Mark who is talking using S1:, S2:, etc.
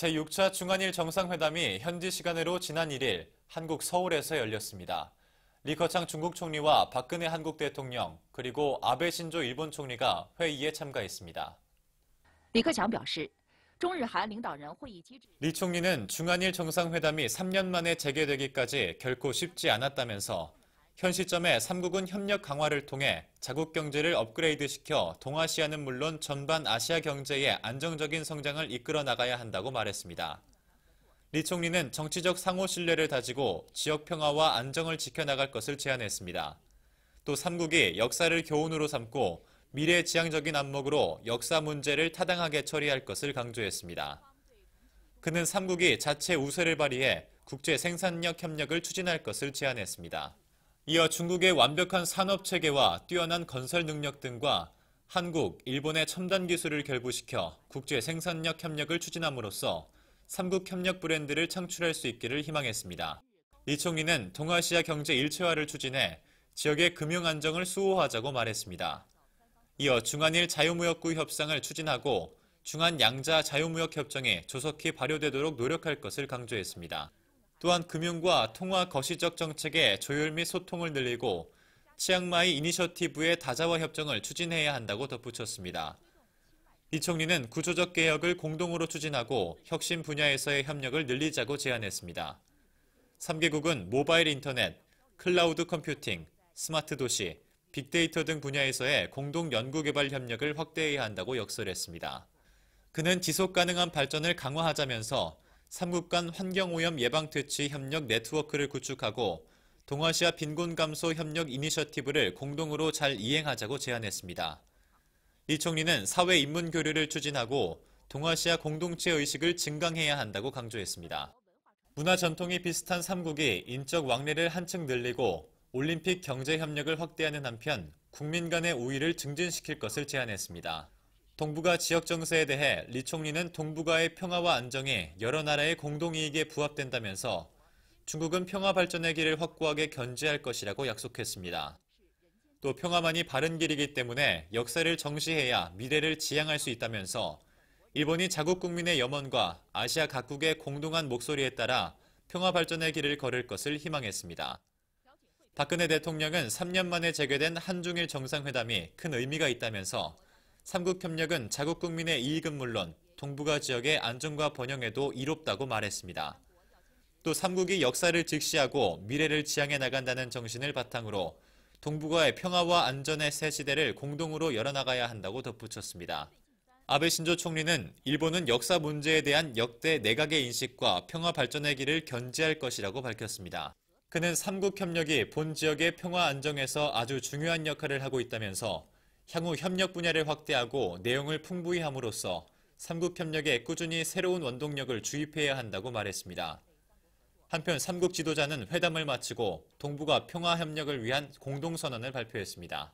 S1: 제6차 중한일 정상회담이 현지 시간으로 지난 1일 한국 서울에서 열렸습니다. 리커창 중국 총리와 박근혜 한국 대통령 그리고 아베 신조 일본 총리가 회의에 참가했습니다. 리 총리는 중한일 정상회담이 3년 만에 재개되기까지 결코 쉽지 않았다면서 현 시점에 3국은 협력 강화를 통해 자국 경제를 업그레이드시켜 동아시아는 물론 전반 아시아 경제의 안정적인 성장을 이끌어 나가야 한다고 말했습니다. 리 총리는 정치적 상호 신뢰를 다지고 지역 평화와 안정을 지켜나갈 것을 제안했습니다. 또 3국이 역사를 교훈으로 삼고 미래 지향적인 안목으로 역사 문제를 타당하게 처리할 것을 강조했습니다. 그는 3국이 자체 우세를 발휘해 국제 생산력 협력을 추진할 것을 제안했습니다. 이어 중국의 완벽한 산업 체계와 뛰어난 건설 능력 등과 한국, 일본의 첨단 기술을 결부시켜 국제 생산력 협력을 추진함으로써 3국 협력 브랜드를 창출할 수 있기를 희망했습니다. 리 총리는 동아시아 경제 일체화를 추진해 지역의 금융 안정을 수호하자고 말했습니다. 이어 중한일 자유무역구 협상을 추진하고 중한 양자 자유무역 협정이 조속히 발효되도록 노력할 것을 강조했습니다. 또한 금융과 통화 거시적 정책의 조율 및 소통을 늘리고 치앙마이 이니셔티브의 다자화 협정을 추진해야 한다고 덧붙였습니다. 이 총리는 구조적 개혁을 공동으로 추진하고 혁신 분야에서의 협력을 늘리자고 제안했습니다. 3개국은 모바일 인터넷, 클라우드 컴퓨팅, 스마트 도시, 빅데이터 등 분야에서의 공동 연구개발 협력을 확대해야 한다고 역설했습니다. 그는 지속 가능한 발전을 강화하자면서 3국 간 환경오염 예방퇴치 협력 네트워크를 구축하고 동아시아 빈곤 감소 협력 이니셔티브를 공동으로 잘 이행하자고 제안했습니다. 이 총리는 사회 인문 교류를 추진하고 동아시아 공동체 의식을 증강해야 한다고 강조했습니다. 문화 전통이 비슷한 3국이 인적 왕래를 한층 늘리고 올림픽 경제 협력을 확대하는 한편 국민 간의 우위를 증진시킬 것을 제안했습니다. 동북아 지역 정세에 대해 리 총리는 동북아의 평화와 안정이 여러 나라의 공동이익에 부합된다면서 중국은 평화 발전의 길을 확고하게 견제할 것이라고 약속했습니다. 또 평화만이 바른 길이기 때문에 역사를 정시해야 미래를 지향할 수 있다면서 일본이 자국 국민의 염원과 아시아 각국의 공동한 목소리에 따라 평화 발전의 길을 걸을 것을 희망했습니다. 박근혜 대통령은 3년 만에 재개된 한중일 정상회담이 큰 의미가 있다면서 3국 협력은 자국 국민의 이익은 물론 동북아 지역의 안정과 번영에도 이롭다고 말했습니다. 또 3국이 역사를 직시하고 미래를 지향해 나간다는 정신을 바탕으로 동북아의 평화와 안전의 새 시대를 공동으로 열어나가야 한다고 덧붙였습니다. 아베 신조 총리는 일본은 역사 문제에 대한 역대 내각의 인식과 평화 발전의 길을 견지할 것이라고 밝혔습니다. 그는 3국 협력이 본 지역의 평화 안정에서 아주 중요한 역할을 하고 있다면서 향후 협력 분야를 확대하고 내용을 풍부히 함으로써 3국 협력에 꾸준히 새로운 원동력을 주입해야 한다고 말했습니다. 한편 3국 지도자는 회담을 마치고 동북아 평화 협력을 위한 공동선언을 발표했습니다.